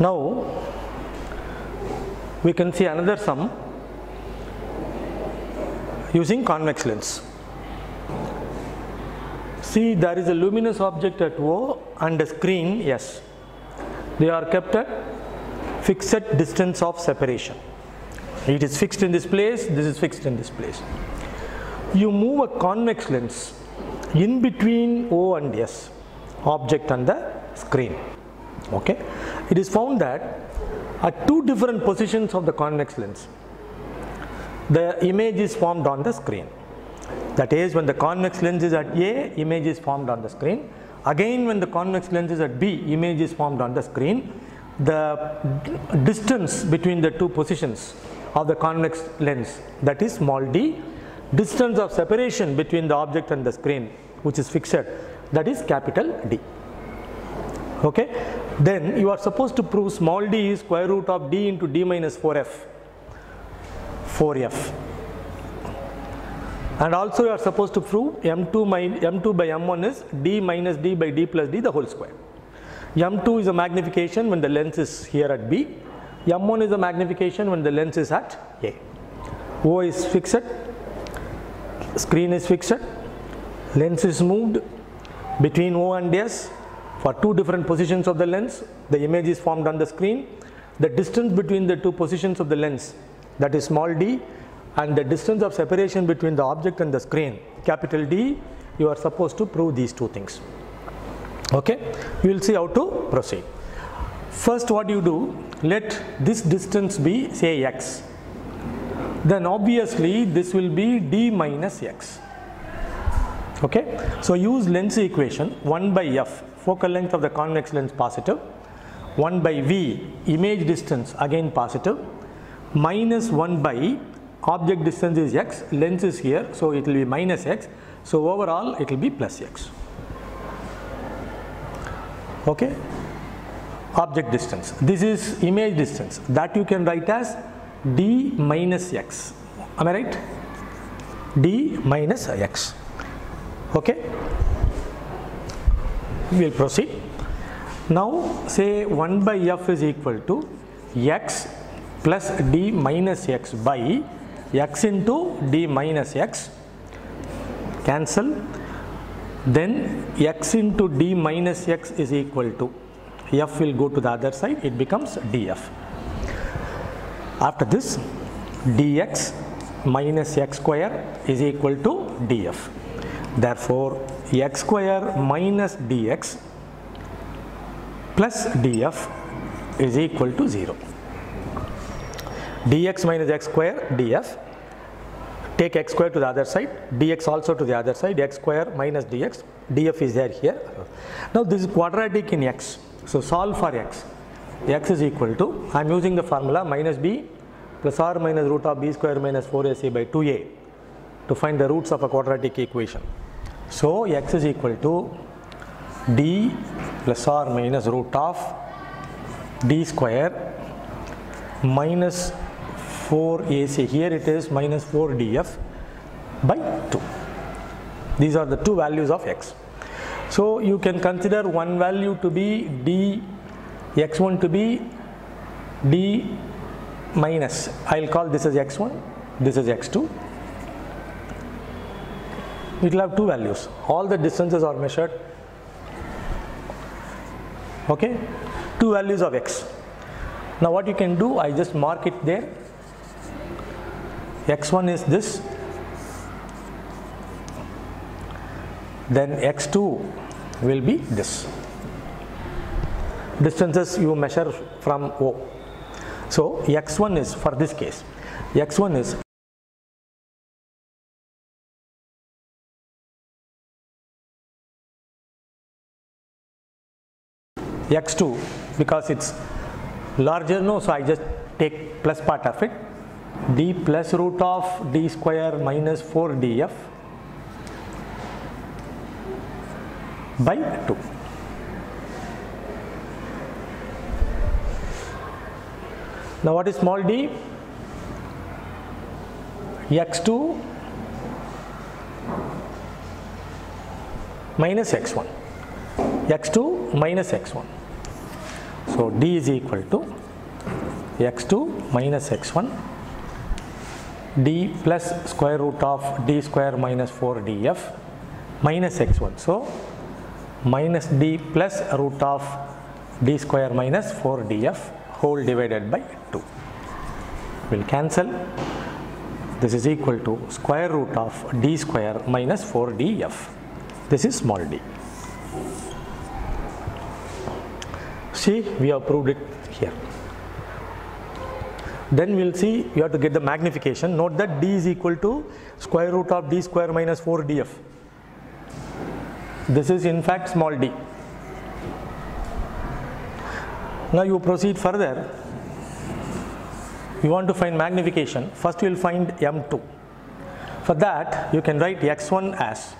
Now we can see another sum using convex lens. See there is a luminous object at O and a screen S. They are kept at fixed distance of separation. It is fixed in this place, this is fixed in this place. You move a convex lens in between O and S object and the screen. Okay. It is found that at two different positions of the convex lens the image is formed on the screen. That is when the convex lens is at A, image is formed on the screen. Again when the convex lens is at B, image is formed on the screen. The distance between the two positions of the convex lens that is small d, distance of separation between the object and the screen which is fixed that is capital D. Okay. Then you are supposed to prove small d is square root of d into d minus 4f 4f and also you are supposed to prove m2 min, m2 by m1 is d minus d by d plus d the whole square. m2 is a magnification when the lens is here at b. m1 is a magnification when the lens is at a. O is fixed. Screen is fixed. Lens is moved between o and s for two different positions of the lens the image is formed on the screen. The distance between the two positions of the lens that is small d and the distance of separation between the object and the screen capital D you are supposed to prove these two things. Okay? We will see how to proceed. First what you do? Let this distance be say x. Then obviously this will be d minus x okay? So use lens equation 1 by f focal length of the convex lens positive 1 by v image distance again positive minus 1 by object distance is x lens is here so it will be minus x. So overall it will be plus x. Okay? Object distance. This is image distance. That you can write as d minus x. Am i right? D minus x okay. We will proceed. Now say 1 by f is equal to x plus d minus x by x into d minus x. Cancel. Then x into d minus x is equal to f will go to the other side. It becomes df after this dx minus x square is equal to df therefore x square minus dx plus df is equal to 0 dx minus x square df. Take x square to the other side dx also to the other side x square minus dx. df is there here. Now this is quadratic in x. So solve for x. x is equal to i am using the formula minus b plus r minus root of b square minus 4ac by 2a to find the roots of a quadratic equation so x is equal to d plus r minus root of d square minus 4ac here it is minus 4df by 2 these are the two values of x. So you can consider one value to be d x1 to be d minus. I will call this as x1 this is x2 it will have two values. All the distances are measured. Okay? Two values of x. Now what you can do I just mark it there. X1 is this. Then x2 will be this. Distances you measure from O. So x1 is for this case x1 is x2 because it's larger no so I just take plus part of it. D plus root of d square minus 4 df by 2 now what is small d? X2 minus x1 x2 minus x1 So d is equal to x2 minus x1 d plus square root of d square minus 4 df minus x1. So minus d plus root of d square minus 4 df whole divided by 2 will cancel. This is equal to square root of d square minus 4 df this is small d see we have proved it here. Then we'll see you have to get the magnification. Note that d is equal to square root of d square minus 4 df this is in fact small d. Now you proceed further. You want to find magnification. First you will find m2 for that you can write x1 as.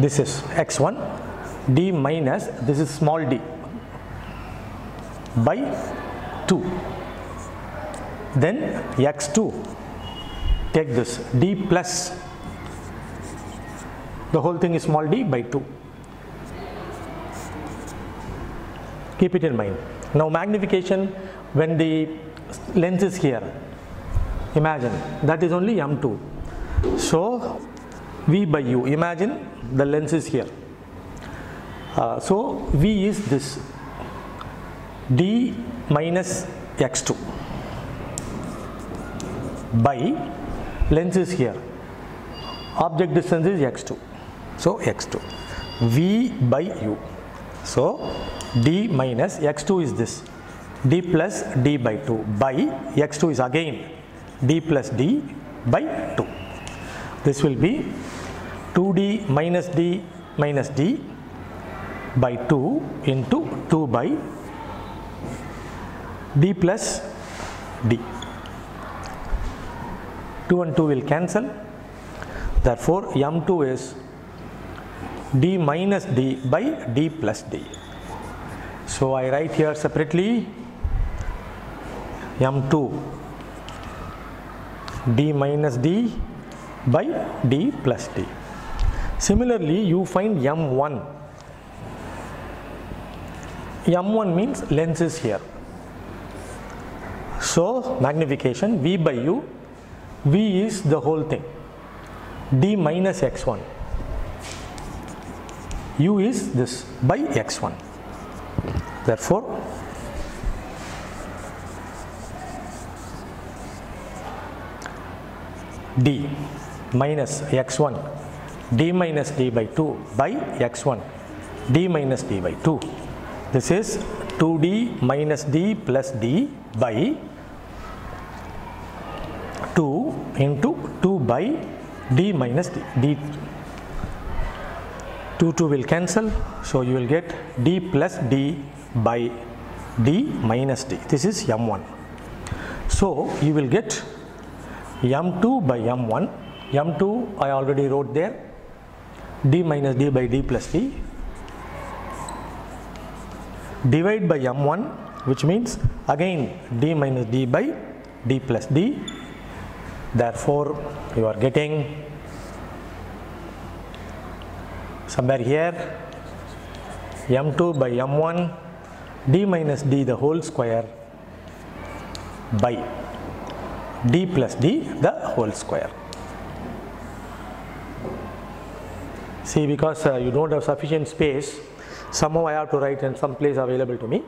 This is x1 d minus this is small d by 2 then x2 take this d plus. The whole thing is small d by 2 keep it in mind. Now magnification when the lens is here imagine that is only m2 so v by u imagine the lens is here uh, so v is this. D minus x2 by lens is here. Object distance is x2 so x2 v by u. So d minus x2 is this. D plus d by 2 by x2 is again d plus d by 2 this will be 2d minus d minus d by 2 into 2 by d plus d. 2 and 2 will cancel. Therefore m2 is d minus d by d plus d. So I write here separately. M2 d minus d by d plus d. Similarly you find m1 m1 means lens is here. So magnification v by u v is the whole thing. D minus x1 u is this by x1 therefore d minus x1 d minus d by 2 by x1 d minus d by 2 this is 2d minus d plus d by 2 into 2 by d minus d, d. 2 2 will cancel. So you will get d plus d by d minus d. This is m1 so you will get m2 by m1 m2 I already wrote there. D minus d by d plus d divide by m1 which means again d minus d by d plus d. Therefore you are getting somewhere here m2 by m1 d minus d the whole square by d plus d the whole square. See because uh, you don't have sufficient space somehow I have to write in some place available to me.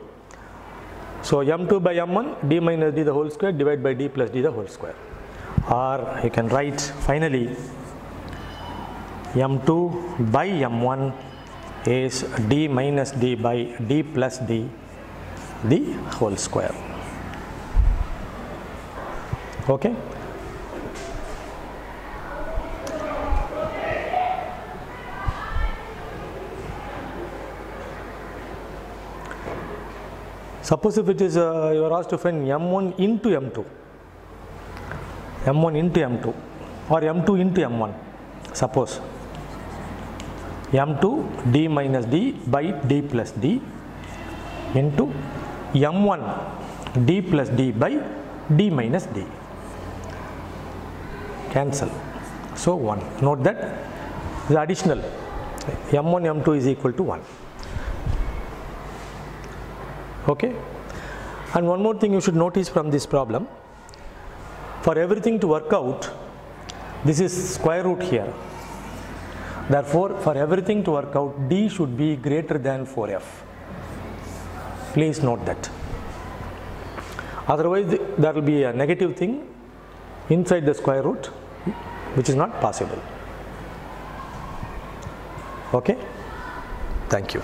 So m2 by m1 d minus d the whole square divided by d plus d the whole square. Or you can write finally m2 by m1 is d minus d by d plus d the whole square. Okay suppose if it is uh, you are asked to find m1 into m2 m1 into m2 or m2 into m1 suppose. M2 d minus d by d plus d into m1 d plus d by d minus d. Cancel. So 1 note that the additional. M1 m2 is equal to 1 Okay? And one more thing you should notice from this problem for everything to work out, this is square root here. Therefore, for everything to work out, d should be greater than 4f. Please note that. Otherwise, there will be a negative thing inside the square root, which is not possible. Okay? Thank you.